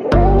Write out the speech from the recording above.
Oh.